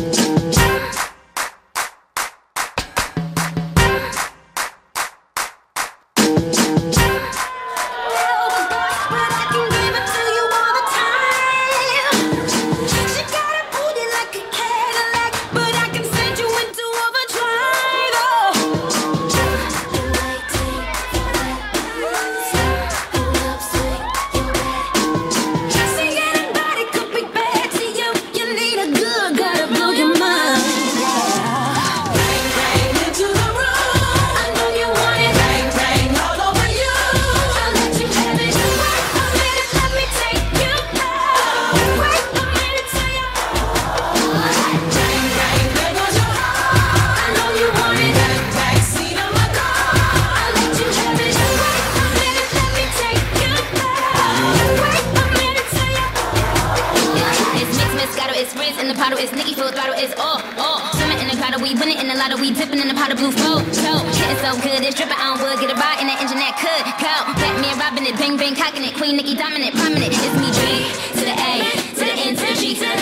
Thank it's Riz in the bottle, it's Nicki full throttle, it's all, all. Swimming in the grotto, we winning in the lotto, we dipping in the pot blue flow. So, getting so good, it's dripping on wood, get a ride in that engine that could go. Batman robbing it, bang bang cocking it, Queen Nicki dominant, prominent. It's me, G to the A, to the N, to the G.